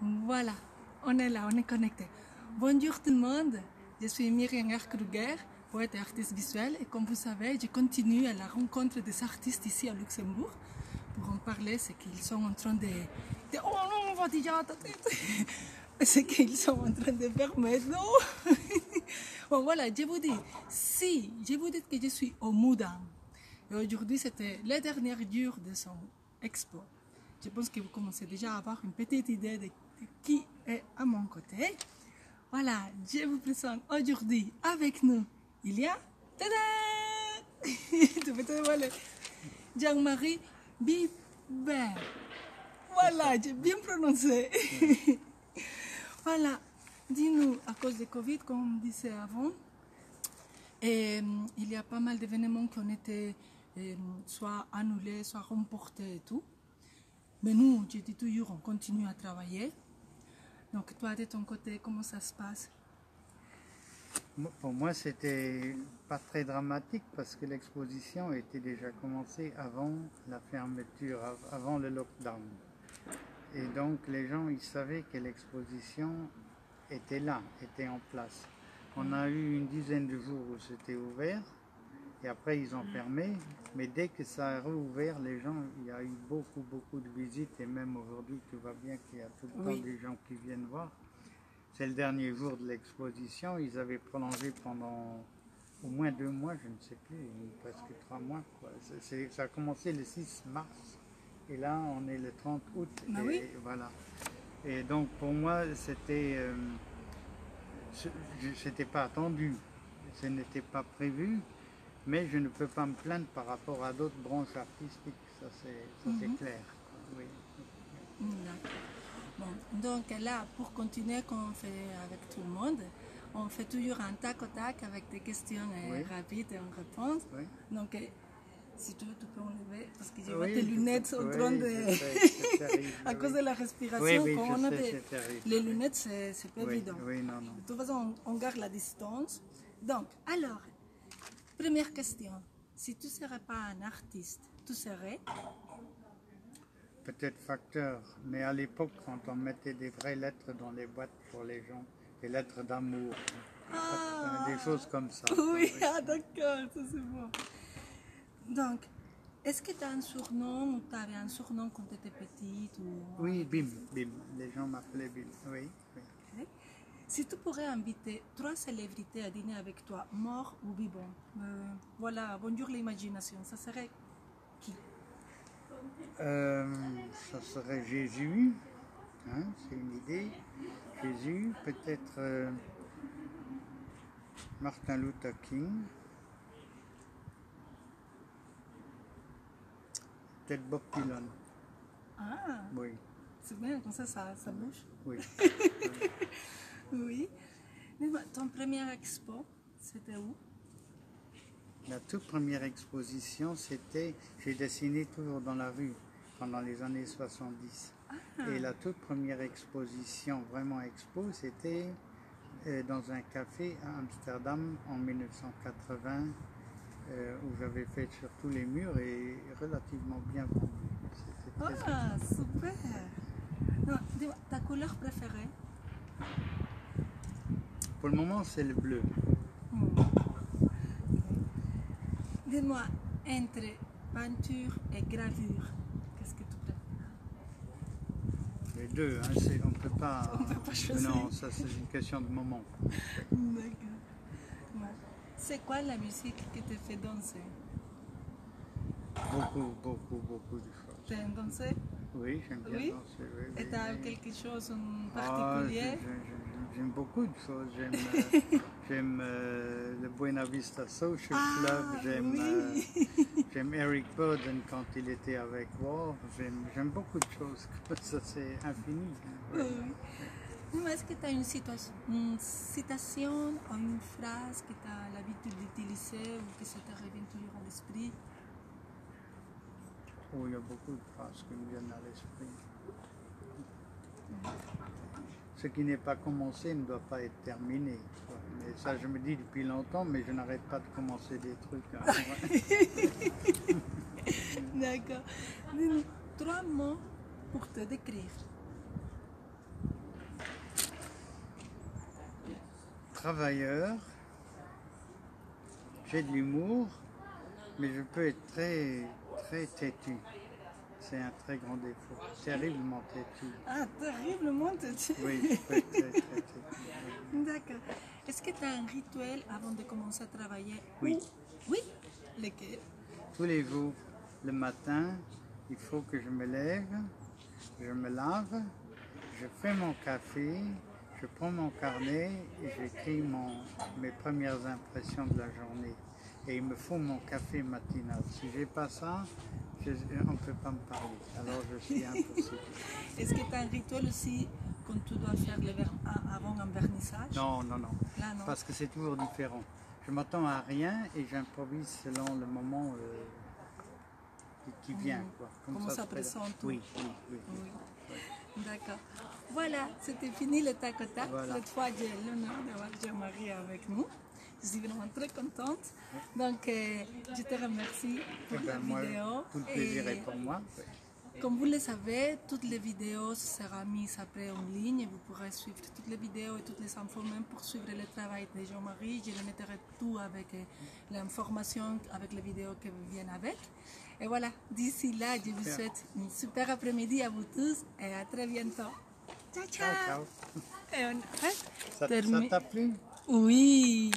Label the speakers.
Speaker 1: Voilà, on est là, on est connecté. Bonjour tout le monde, je suis Myriam Kruger, poète et artiste visuel, et comme vous savez, je continue à la rencontre des artistes ici à Luxembourg pour en parler, c'est qu'ils sont en train de... oh non, on va dire... C'est qu'ils sont en train de faire maintenant. bon voilà, je vous dis, si je vous dis que je suis au Moudam, et aujourd'hui c'était le dernier jour de son expo, je pense que vous commencez déjà à avoir une petite idée de qui est à mon côté. Voilà, je vous présente aujourd'hui avec nous, il y a... Tada Jean-Marie Bibert. Voilà, j'ai bien prononcé. voilà, dis-nous, à cause de Covid, comme on disait avant, euh, il y a pas mal d'événements qui ont été euh, soit annulés, soit remportés et tout. Mais nous, je dis toujours, on continue à travailler. Donc, toi, de ton côté, comment ça se passe?
Speaker 2: Pour moi, c'était pas très dramatique parce que l'exposition était déjà commencée avant la fermeture, av- avant le lockdown. Et donc, les gens, ils savaient que l'exposition était là, était en place. On a eu une dizaine de jours où c'était ouvert et après ils ont fermé. Mais dès que ça a rouvert, les gens, il y a eu beaucoup, beaucoup de visites et même aujourd'hui, tu vois bien qu'il y a tout le
Speaker 1: Oui.
Speaker 2: temps des gens qui viennent voir. C'est le dernier jour de l'exposition. Ils avaient prolongé pendant au moins deux mois, je ne sais plus, presque trois mois. quoi. Ça a commencé le 6 mars et là on est le 30 août.
Speaker 1: Ah
Speaker 2: et,
Speaker 1: oui.
Speaker 2: Voilà. Et donc pour moi c'était, euh, c'était pas attendu, ce n'était pas prévu, mais je ne peux pas me plaindre par rapport à d'autres branches artistiques. Ça c'est, c'est
Speaker 1: Mhm.
Speaker 2: clair. Oui.
Speaker 1: Bon, donc là, pour continuer comme on fait avec tout le monde, on fait toujours un tac au tac avec des questions
Speaker 2: Oui.
Speaker 1: rapides et on répond.
Speaker 2: Oui.
Speaker 1: Donc, euh, si tu veux, tu peux enlever parce que je
Speaker 2: Oui,
Speaker 1: tes lunettes en train de.
Speaker 2: terrible,
Speaker 1: à cause de la respiration, quand on a
Speaker 2: sais,
Speaker 1: des- les lunettes, c'est pas évident.
Speaker 2: non, non.
Speaker 1: De toute façon, on, on garde la distance. Donc, alors, première question. Si tu ne serais pas un artiste, tu serais?
Speaker 2: Peut-être facteur, mais à l'époque, quand on mettait des vraies lettres dans les boîtes pour les gens, des lettres d'amour,
Speaker 1: Ah.
Speaker 2: des choses comme ça.
Speaker 1: Oui, ah, d'accord, ça c'est bon. Donc, est-ce que tu as un surnom ou tu avais un surnom quand tu étais petite ou...
Speaker 2: Oui, bim, bim. Les gens m'appelaient bim. Oui, oui.
Speaker 1: Si tu pourrais inviter trois célébrités à dîner avec toi, mort ou vivant, euh, voilà, bonjour l'imagination, ça serait qui?
Speaker 2: Euh, ça serait Jésus, hein, c'est une idée. Jésus, peut-être euh, Martin Luther King, peut-être Bob Dylan.
Speaker 1: Ah,
Speaker 2: Oui,
Speaker 1: c'est bien, comme ça, ça, ça bouge.
Speaker 2: Oui.
Speaker 1: Ton premier expo, c'était où?
Speaker 2: La toute première exposition, c'était, j'ai dessiné toujours dans la rue pendant les années 70. Et la toute première exposition, vraiment expo, c'était euh, dans un café à Amsterdam en 1980, euh, où j'avais fait sur tous les murs et relativement bien vendu.
Speaker 1: Ah, super. Non, dis-moi, ta couleur préférée?
Speaker 2: Pour le moment, c'est le bleu.
Speaker 1: Dis-moi, entre peinture et gravure, qu'est-ce que tu préfères?
Speaker 2: Les deux, hein, on ne peut pas.
Speaker 1: On peut pas choisir.
Speaker 2: Non, ça c'est une question de moment.
Speaker 1: D'accord. C'est quoi la musique qui te fait danser?
Speaker 2: Beaucoup, beaucoup, beaucoup de choses.
Speaker 1: T'aimes danser?
Speaker 2: Oui, j'aime bien
Speaker 1: Oui?
Speaker 2: danser. Oui,
Speaker 1: Et t'as
Speaker 2: oui.
Speaker 1: quelque chose en
Speaker 2: Ah,
Speaker 1: particulier?
Speaker 2: J'aime beaucoup de choses. J'aime euh, j'aime, euh, le Buena Vista Social
Speaker 1: Ah,
Speaker 2: Club. J'aime
Speaker 1: oui.
Speaker 2: euh, j'aime Eric Burden quand il était avec War. J'aime j'aime beaucoup de choses. Ça, c'est infini.
Speaker 1: Oui. Dis-moi, est-ce que tu as une, citation- une citation ou une phrase que tu as l'habitude d'utiliser ou que ça te revient toujours à l'esprit?
Speaker 2: Oh, il y a beaucoup de phrases qui me viennent à l'esprit ce qui n'est pas commencé ne doit pas être terminé. Mais ça, je me dis depuis longtemps, mais je n'arrête pas de commencer des trucs. Hein.
Speaker 1: D'accord. Trois mots pour te décrire.
Speaker 2: Travailleur, j'ai de l'humour, mais je peux être très, très têtu. C'est un très grand défaut. Terriblement têtu.
Speaker 1: Ah, terriblement têtu.
Speaker 2: Oui, très, très têtu.
Speaker 1: D'accord. Est-ce que tu as un rituel avant de commencer à travailler
Speaker 2: Oui.
Speaker 1: Ou- Oui? Lequel?
Speaker 2: Tous les jours, le matin, il faut que je me lève, je me lave, je fais mon café, je prends mon carnet et j'écris mon- mes premières impressions de la journée. Et il me faut mon café matinal. Si j'ai pas ça, je- on ne peut pas me parler. Alors je suis impossible.
Speaker 1: Est-ce que tu as un rituel aussi quand tu dois faire le ver- avant un vernissage?
Speaker 2: Non, non, non.
Speaker 1: Là, non.
Speaker 2: Parce que c'est toujours différent. Je m'attends à rien et j'improvise selon le moment euh, qui, qui vient. Quoi. Comme
Speaker 1: Comment ça
Speaker 2: se présente.
Speaker 1: présente.
Speaker 2: Oui, oui, oui.
Speaker 1: Oui. D'accord. Voilà, c'était fini le tac au tac.
Speaker 2: Voilà.
Speaker 1: Cette fois, j'ai l'honneur d'avoir Jean-Marie avec nous. Je suis vraiment très contente. Donc, euh, je te remercie
Speaker 2: Eh
Speaker 1: pour la
Speaker 2: ben, moi,
Speaker 1: vidéo.
Speaker 2: tout le plaisir
Speaker 1: Et-
Speaker 2: est pour moi.
Speaker 1: Comme vous le savez, toutes les vidéos seront mises après en ligne et vous pourrez suivre toutes les vidéos et toutes les infos, même pour suivre le travail de Jean-Marie. Je le mettrai tout avec euh, l'information, avec les vidéos qui viennent avec. Et voilà, d'ici là, je vous
Speaker 2: Super.
Speaker 1: souhaite une super après-midi à vous tous et à très bientôt. Ciao, ciao.
Speaker 2: Ciao, ciao.
Speaker 1: Et on arrête.
Speaker 2: Ça t'a plu?
Speaker 1: Oui.